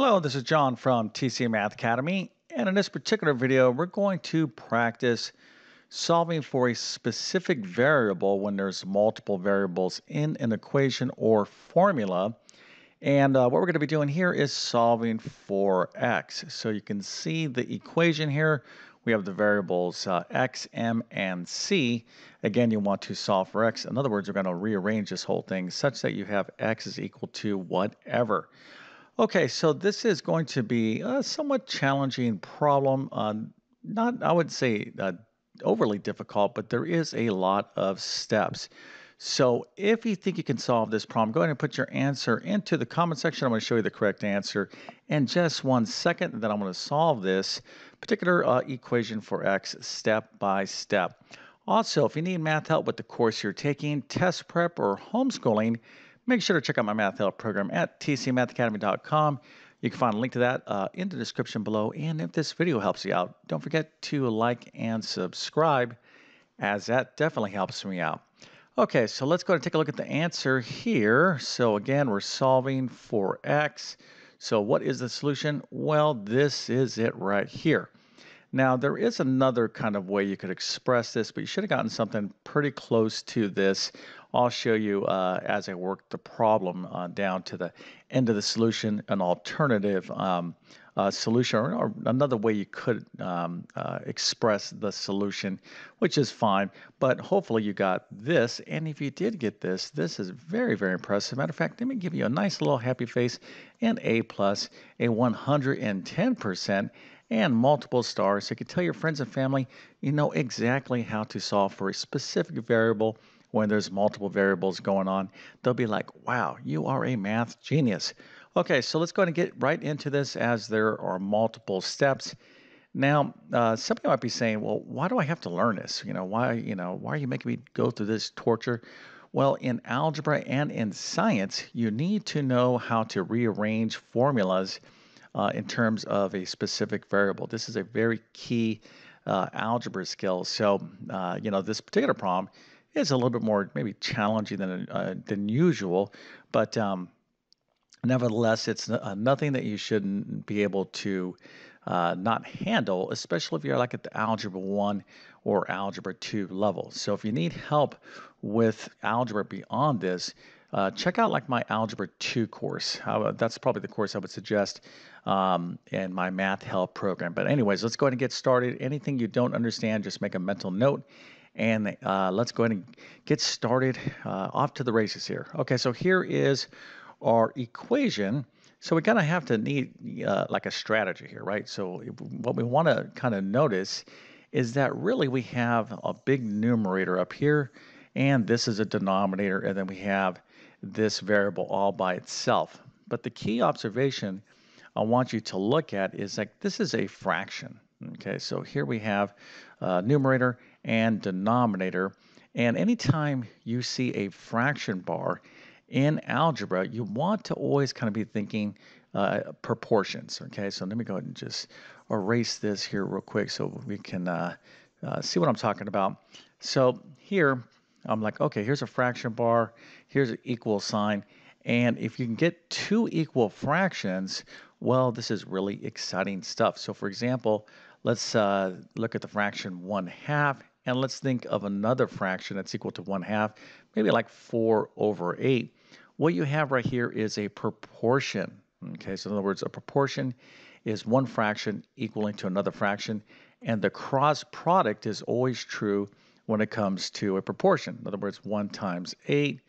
Hello, this is John from TC Math Academy, and in this particular video, we're going to practice solving for a specific variable when there's multiple variables in an equation or formula. And uh, what we're going to be doing here is solving for x. So you can see the equation here. We have the variables uh, x, m, and c. Again, you want to solve for x. In other words, we're going to rearrange this whole thing such that you have x is equal to whatever. Okay, so this is going to be a somewhat challenging problem. Uh, not, I would say, uh, overly difficult, but there is a lot of steps. So if you think you can solve this problem, go ahead and put your answer into the comment section. I'm going to show you the correct answer in just one second. And then I'm going to solve this particular uh, equation for x step by step. Also, if you need math help with the course you're taking, test prep, or homeschooling, make sure to check out my math help program at tcmathacademy.com. You can find a link to that uh, in the description below. And if this video helps you out, don't forget to like and subscribe, as that definitely helps me out. Okay, so let's go and take a look at the answer here. So again, we're solving for x. So what is the solution? Well, this is it right here. Now, there is another kind of way you could express this, but you should have gotten something pretty close to this. I'll show you uh, as I work the problem uh, down to the end of the solution, an alternative um, uh, solution, or, or, another way you could um, uh, express the solution, which is fine. But hopefully you got this, and if you did get this, this is very, very impressive. Matter of fact, let me give you a nice little happy face, and A plus, a 110%, and multiple stars so you can tell your friends and family you know exactly how to solve for a specific variable when there's multiple variables going on. They'll be like, wow, you are a math genius. Okay, so let's go ahead and get right into this as there are multiple steps. Now, uh, somebody might be saying, well, why do I have to learn this? You know, why, you know, why are you making me go through this torture? Well, in algebra and in science, you need to know how to rearrange formulas uh, in terms of a specific variable. This is a very key uh, algebra skill. So, uh, you know, this particular problem is a little bit more maybe challenging than uh, than usual, but um, nevertheless, it's uh, nothing that you shouldn't be able to uh, not handle, especially if you're like at the algebra one or algebra two level. So if you need help with algebra beyond this, uh, check out like my Algebra 2 course. that's probably the course I would suggest um, in my math help program. But anyways, let's go ahead and get started. Anything you don't understand, just make a mental note. And uh, let's go ahead and get started uh, off to the races here. Okay, so here is our equation. So we kind of have to need uh, like a strategy here, right? So what we want to kind of notice is that really we have a big numerator up here, and this is a denominator, and then we have this variable all by itself. But the key observation I want you to look at is like this is a fraction. Okay, so here we have uh, numerator and denominator. And anytime you see a fraction bar in algebra, you want to always kind of be thinking uh, proportions. Okay, so let me go ahead and just erase this here real quick so we can uh, uh see what I'm talking about. So here, I'm like, okay, here's a fraction bar, here's an equal sign. And if you can get two equal fractions, well, this is really exciting stuff. So for example, let's uh, look at the fraction 1 half, and let's think of another fraction that's equal to 1 half, maybe like 4 over 8. What you have right here is a proportion. Okay, so in other words, a proportion is one fraction equaling to another fraction, and the cross product is always true when it comes to a proportion. In other words, 1 times 8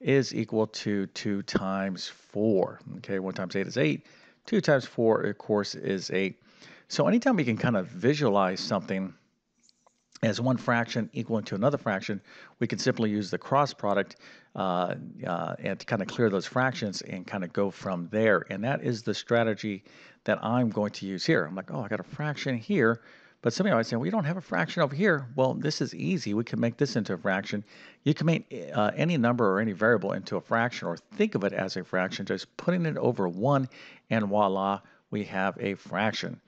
is equal to 2 times 4. Okay, 1 times 8 is 8. 2 times 4, of course, is 8. So anytime we can kind of visualize something as one fraction equaling to another fraction, we can simply use the cross product uh, uh, and to kind of clear those fractions and kind of go from there. And that is the strategy that I'm going to use here. I'm like, oh, I got a fraction here. But somebody might say, you don't have a fraction over here. Well, this is easy. We can make this into a fraction. You can make uh, any number or any variable into a fraction or think of it as a fraction, just putting it over 1, and voila, we have a fraction.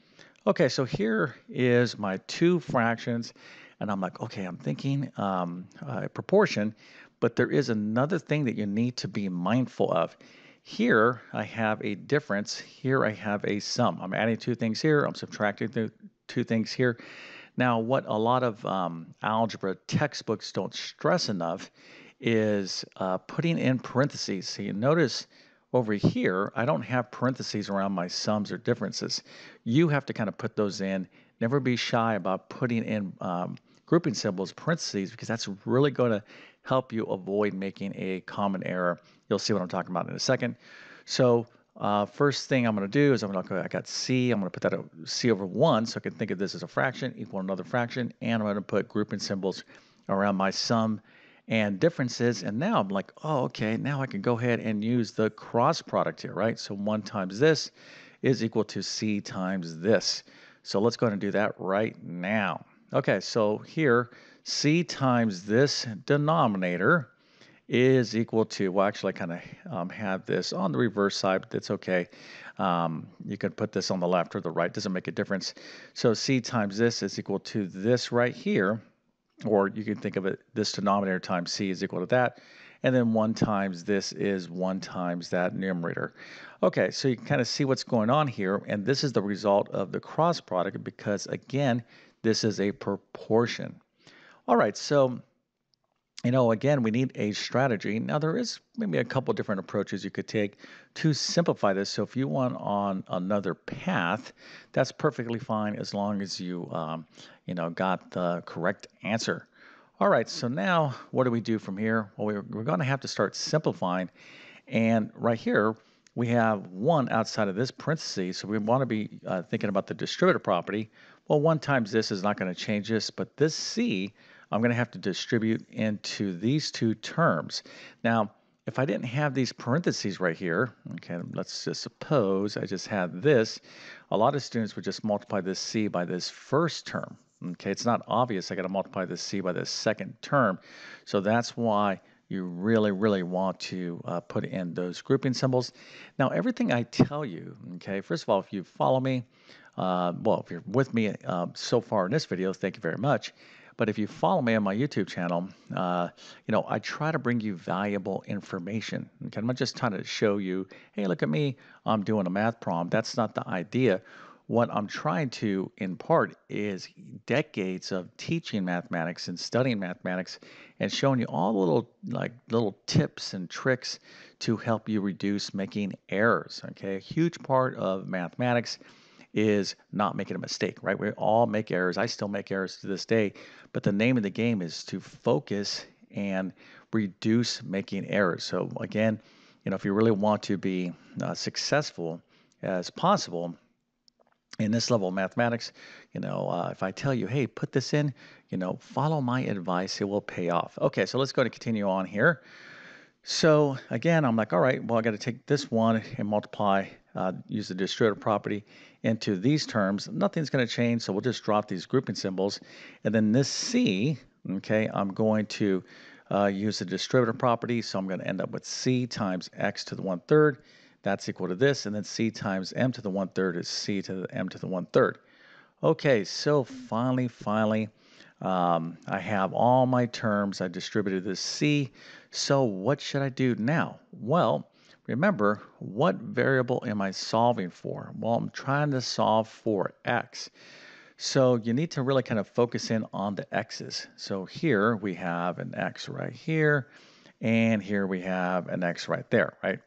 Okay, so here is my two fractions, and I'm like, okay, I'm thinking um, uh, proportion, but there is another thing that you need to be mindful of. Here I have a difference. Here I have a sum. I'm adding two things here. I'm subtracting two things here. Now, what a lot of um, algebra textbooks don't stress enough is uh, putting in parentheses. So you notice over here, I don't have parentheses around my sums or differences. You have to kind of put those in. Never be shy about putting in um, grouping symbols, parentheses, because that's really going to help you avoid making a common error. You'll see what I'm talking about in a second. So uh, first thing I'm going to do is I'm going to go, I got C, I'm going to put that at C over 1, so I can think of this as a fraction, equal another fraction, and I'm going to put grouping symbols around my sum and differences. And now I'm like, oh, okay, now I can go ahead and use the cross product here, right? So 1 times this is equal to C times this. So let's go ahead and do that right now. Okay, so here, C times this denominator is equal to, well, actually, I kind of um, have this on the reverse side, but that's okay. Um, you can put this on the left or the right, doesn't make a difference. So C times this is equal to this right here, or you can think of it, this denominator times c is equal to that. And then 1 times this is 1 times that numerator. Okay, so you can kind of see what's going on here. And this is the result of the cross product because, again, this is a proportion. All right, so, you know, again, we need a strategy. Now, there is maybe a couple different approaches you could take to simplify this. So if you want on another path, that's perfectly fine as long as you, um, you know, got the correct answer. All right, so now what do we do from here? Well, we're, we're going to have to start simplifying. And right here, we have one outside of this parenthesis, so we want to be uh, thinking about the distributive property. Well, 1 times this is not going to change this, but this c, I'm going to have to distribute into these two terms. Now, if I didn't have these parentheses right here, okay, let's just suppose I just had this, a lot of students would just multiply this c by this first term. Okay, it's not obvious I got to multiply this c by this second term. So that's why you really, really want to uh, put in those grouping symbols. Now, everything I tell you, okay, first of all, if you follow me, uh, well, if you're with me uh, so far in this video, thank you very much. But if you follow me on my YouTube channel, uh, you know, I try to bring you valuable information. Okay? I'm not just trying to show you, hey, look at me, I'm doing a math problem. That's not the idea. What I'm trying to impart is decades of teaching mathematics and studying mathematics and showing you all the little like little tips and tricks to help you reduce making errors. Okay, a huge part of mathematics is not making a mistake, right? We all make errors. I still make errors to this day, but the name of the game is to focus and reduce making errors. So again, you know, if you really want to be uh, successful as possible in this level of mathematics, you know, uh, if I tell you, hey, put this in, you know, follow my advice, it will pay off. Okay, so let's go to continue on here. So again, I'm like, all right, well, I got to take this one and multiply, uh, use the distributive property into these terms. Nothing's going to change, so we'll just drop these grouping symbols. And then this C, okay, I'm going to uh, use the distributive property, so I'm going to end up with C times x to the 1 third. That's equal to this, and then C times m to the 1 third is C to the m to the 1 third. Okay, so finally, finally, um, I have all my terms. I distributed this C. So what should I do now? Well, remember, what variable am I solving for? Well, I'm trying to solve for x. So you need to really kind of focus in on the x's. So here we have an x right here, and here we have an x right there, right?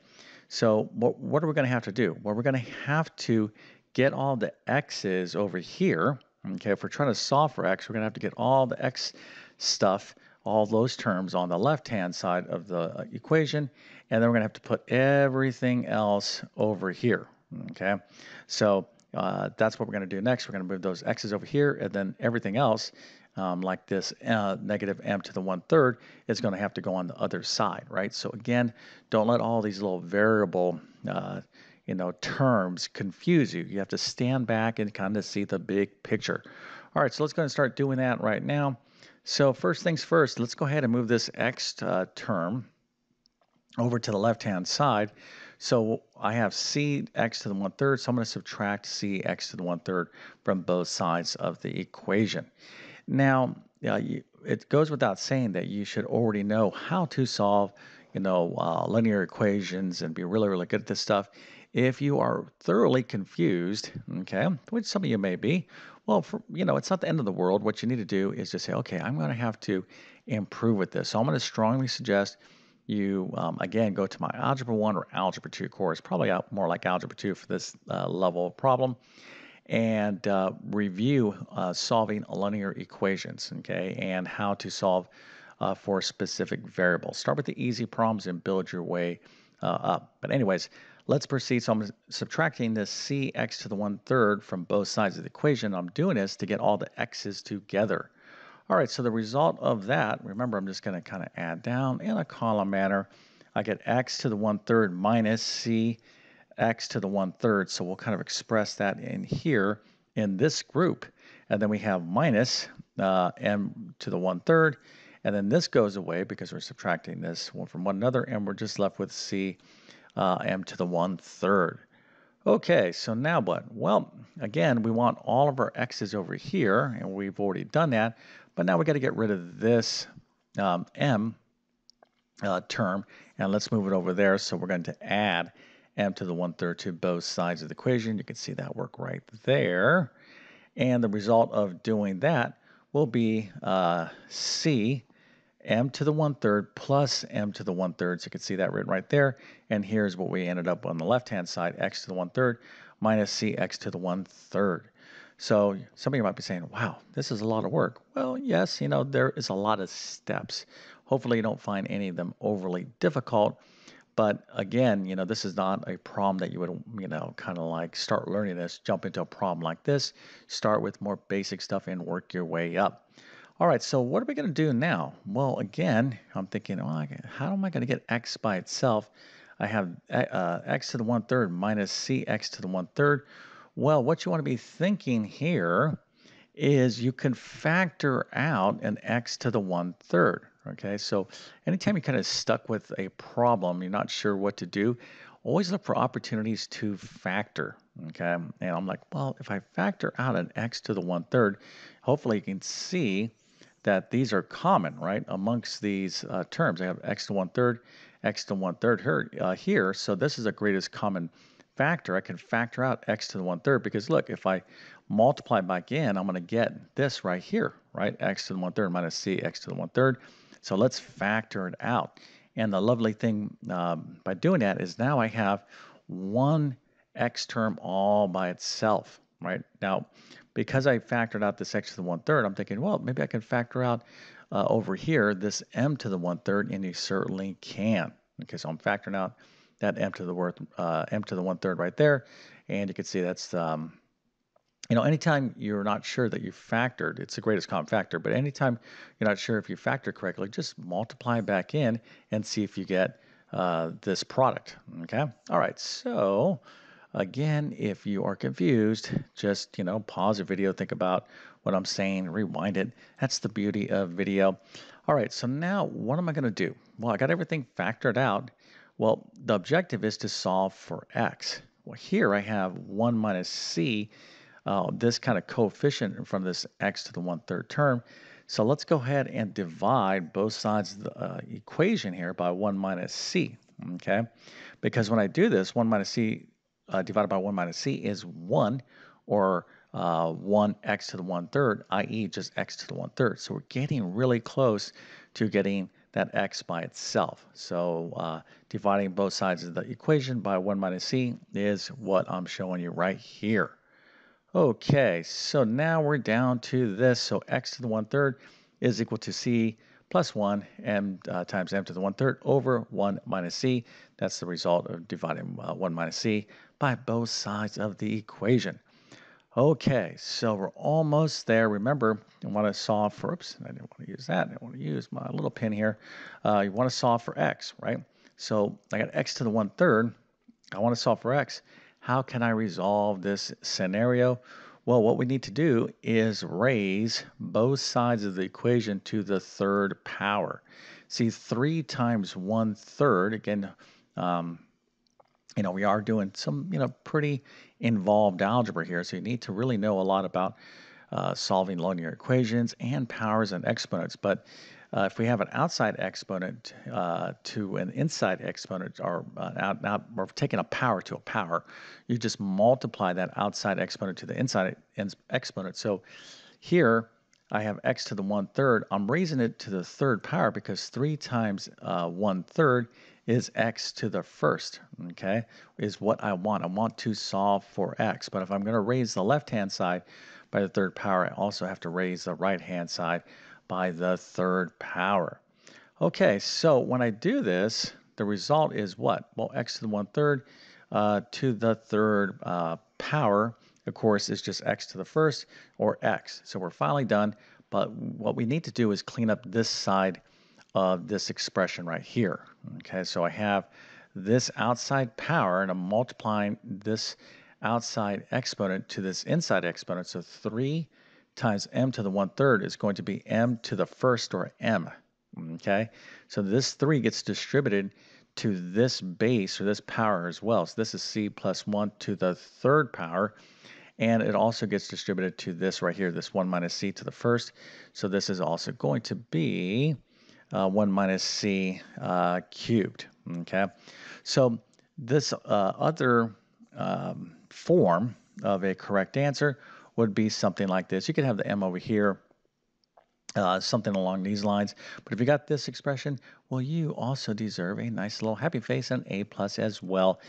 So what, what are we going to have to do? Well, we're going to have to get all the x's over here, Okay, if we're trying to solve for x, we're going to have to get all the x stuff, all those terms on the left-hand side of the uh, equation, and then we're going to have to put everything else over here. Okay, so uh, that's what we're going to do next. We're going to move those x's over here, and then everything else, um, like this uh, negative m to the one-third, is going to have to go on the other side, right? So again, don't let all these little variable uh, you know, terms confuse you. You have to stand back and kind of see the big picture. All right, so let's go and start doing that right now. So first things first, let's go ahead and move this x uh, term over to the left-hand side. So I have c x to the one-third, so I'm going to subtract c x to the one-third from both sides of the equation. Now, you, it goes without saying that you should already know how to solve you know, uh, linear equations and be really, really good at this stuff. If you are thoroughly confused, okay, which some of you may be, well, for, you know, it's not the end of the world. What you need to do is just say, okay, I'm going to have to improve with this. So I'm going to strongly suggest you, um, again, go to my Algebra 1 or Algebra 2 course, probably out more like Algebra 2 for this uh, level of problem, and uh, review uh, solving linear equations, okay, and how to solve uh, for specific variables. Start with the easy problems and build your way uh, up. But anyways, let's proceed. So I'm subtracting this cx to the 1 third from both sides of the equation. I'm doing this to get all the x's together. All right, so the result of that, remember I'm just going to kind of add down in a column manner. I get x to the 1 third minus c x to the 1 third. So we'll kind of express that in here in this group. And then we have minus uh, m to the 1 third and then this goes away because we're subtracting this one from one another, and we're just left with c uh, m to the 1 third. Okay, so now what? Well, again, we want all of our x's over here, and we've already done that, but now we got to get rid of this um, m uh, term, and let's move it over there. So we're going to add m to the 1 third to both sides of the equation. You can see that work right there. And the result of doing that will be uh, c m to the 1 third plus m to the 1 third. So you can see that written right there. And here's what we ended up on the left-hand side, x to the 1 third minus cx to the 1 third. So some of you might be saying, wow, this is a lot of work. Well, yes, you know, there is a lot of steps. Hopefully you don't find any of them overly difficult. But again, you know, this is not a problem that you would, you know, kind of like start learning this, jump into a problem like this, start with more basic stuff and work your way up. All right, so what are we going to do now? Well, again, I'm thinking, well, how am I going to get x by itself? I have uh, x to the 1 third minus cx to the 1 third. Well, what you want to be thinking here is you can factor out an x to the 1 third. Okay, so anytime you're kind of stuck with a problem, you're not sure what to do, always look for opportunities to factor. Okay, and I'm like, well, if I factor out an x to the 1 third, hopefully you can see that these are common, right, amongst these uh, terms. I have x to one third, x to one third here, uh, here. So this is the greatest common factor. I can factor out x to the one third because look, if I multiply back in, I'm going to get this right here, right? x to the one third minus c x to the one third. So let's factor it out. And the lovely thing um, by doing that is now I have one x term all by itself, right? Now, because I factored out this x to the one third, I'm thinking, well, maybe I can factor out uh, over here this m to the one third, and you certainly can. Okay, so I'm factoring out that m to the worth uh, to the one third right there, and you can see that's um, you know anytime you're not sure that you factored, it's the greatest common factor. But anytime you're not sure if you factor correctly, just multiply back in and see if you get uh, this product. Okay, all right, so. Again, if you are confused, just, you know, pause the video, think about what I'm saying, rewind it. That's the beauty of video. All right, so now what am I going to do? Well, I got everything factored out. Well, the objective is to solve for x. Well, here I have 1 minus c, uh, this kind of coefficient in front of this x to the 1 third term. So let's go ahead and divide both sides of the uh, equation here by 1 minus c, okay? Because when I do this, 1 minus c uh, divided by 1 minus c is 1 or uh, 1x to the 1 third, i.e. just x to the 1 third. So we're getting really close to getting that x by itself. So uh, dividing both sides of the equation by 1 minus c is what I'm showing you right here. Okay, so now we're down to this. So x to the 1 third is equal to c plus 1 m uh, times m to the 1 third over 1 minus c. That's the result of dividing uh, 1 minus c by both sides of the equation. Okay, so we're almost there. Remember, want to solve for, oops, I didn't want to use that. I want to use my little pin here. Uh, you want to solve for x, right? So I got x to the 1 third. I want to solve for x. How can I resolve this scenario? Well, what we need to do is raise both sides of the equation to the third power. See, 3 times 1 third, again, um, you know, we are doing some, you know, pretty involved algebra here. So you need to really know a lot about uh, solving linear equations and powers and exponents. But uh, if we have an outside exponent uh, to an inside exponent, or uh, out, out, or taking a power to a power, you just multiply that outside exponent to the inside exponent. So here I have x to the one third. I'm raising it to the third power because three times uh, one third is x to the first, okay, is what I want. I want to solve for x, but if I'm going to raise the left-hand side by the third power, I also have to raise the right-hand side by the third power. Okay, so when I do this, the result is what? Well, x to the one-third uh, to the third uh, power, of course, is just x to the first, or x. So we're finally done, but what we need to do is clean up this side of this expression right here. Okay, so I have this outside power, and I'm multiplying this outside exponent to this inside exponent. So 3 times m to the 1 third is going to be m to the first or m. Okay, so this 3 gets distributed to this base or this power as well. So this is c plus 1 to the third power. And it also gets distributed to this right here, this 1 minus c to the first. So this is also going to be uh, 1 minus c uh, cubed. Okay, so this uh, other um, form of a correct answer would be something like this. You could have the m over here, uh, something along these lines. But if you got this expression, well, you also deserve a nice little happy face and A plus as well.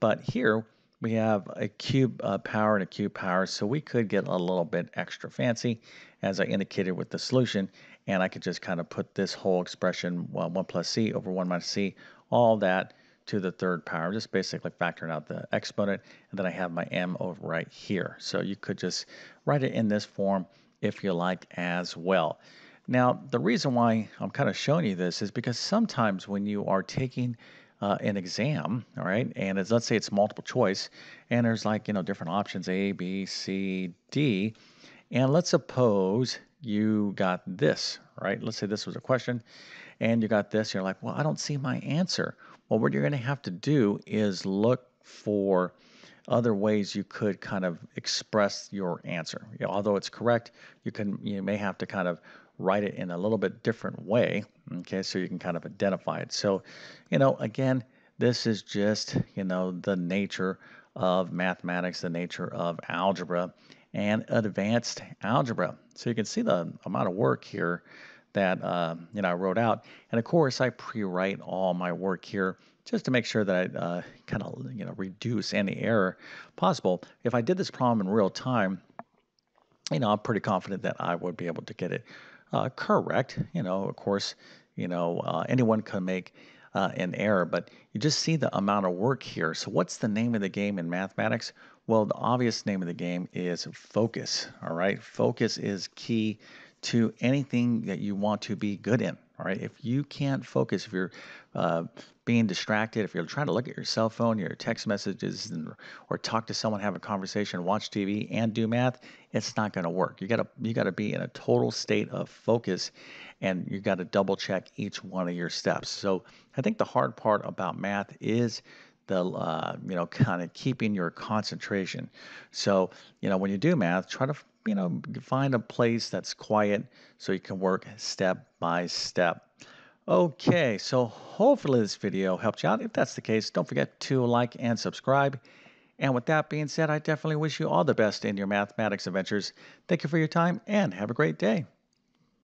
But here we have a cube uh, power and a cube power, so we could get a little bit extra fancy, as I indicated with the solution, and I could just kind of put this whole expression, well, 1 plus c over 1 minus c, all that to the third power, just basically factoring out the exponent, and then I have my m over right here. So you could just write it in this form if you like as well. Now, the reason why I'm kind of showing you this is because sometimes when you are taking uh, an exam, all right, and it's, let's say it's multiple choice, and there's like, you know, different options A, B, C, D, and let's suppose you got this, right? Let's say this was a question and you got this. You're like, well, I don't see my answer. Well, what you're going to have to do is look for other ways you could kind of express your answer. You know, although it's correct, you can you may have to kind of write it in a little bit different way. Okay, so you can kind of identify it. So, you know, again, this is just you know the nature of mathematics, the nature of algebra, and advanced algebra. So you can see the amount of work here that uh, you know I wrote out, and of course I pre-write all my work here just to make sure that I uh, kind of you know reduce any error possible. If I did this problem in real time, you know I'm pretty confident that I would be able to get it uh, correct. You know, of course, you know uh, anyone can make uh, an error, but you just see the amount of work here. So what's the name of the game in mathematics? Well, the obvious name of the game is focus. All right, focus is key to anything that you want to be good in. All right, if you can't focus, if you're uh, being distracted, if you're trying to look at your cell phone, your text messages, and, or talk to someone, have a conversation, watch TV, and do math, it's not going to work. You got to you got to be in a total state of focus, and you got to double check each one of your steps. So I think the hard part about math is the uh, you know kind of keeping your concentration. So you know when you do math, try to you know find a place that's quiet so you can work step by step. Okay, so hopefully this video helped you out. If that's the case, don't forget to like and subscribe. And with that being said, I definitely wish you all the best in your mathematics adventures. Thank you for your time and have a great day.